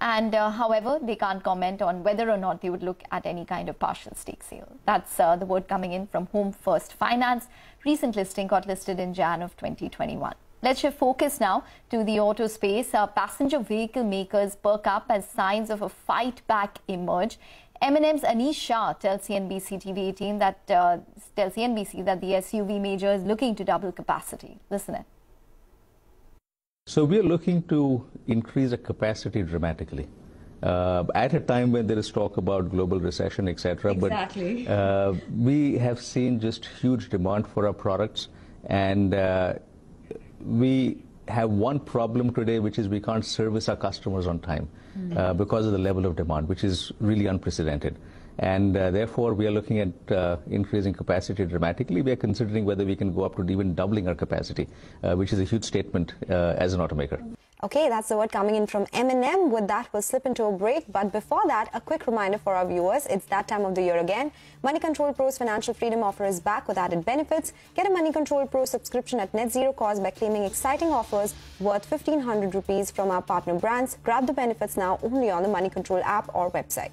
And uh, however, they can't comment on whether or not they would look at any kind of partial stake sale. That's uh, the word coming in from Home First Finance. Recent listing got listed in Jan of 2021. Let's shift focus now to the auto space. Uh, passenger vehicle makers perk up as signs of a fight back emerge. M&M's Anish Shah tells CNBC TV 18 that uh, tells CNBC that the SUV major is looking to double capacity. Listen in. So we are looking to increase the capacity dramatically. Uh, at a time when there is talk about global recession, etc. Exactly. But uh, we have seen just huge demand for our products, and uh, we have one problem today, which is we can't service our customers on time mm. because of the level of demand, which is really unprecedented. And uh, therefore, we are looking at uh, increasing capacity dramatically. We are considering whether we can go up to even doubling our capacity, uh, which is a huge statement uh, as an automaker. Okay, that's the word coming in from M&M. With that, we'll slip into a break. But before that, a quick reminder for our viewers. It's that time of the year again. Money Control Pro's financial freedom offer is back with added benefits. Get a Money Control Pro subscription at net zero cost by claiming exciting offers worth 1500 rupees from our partner brands. Grab the benefits now only on the Money Control app or website.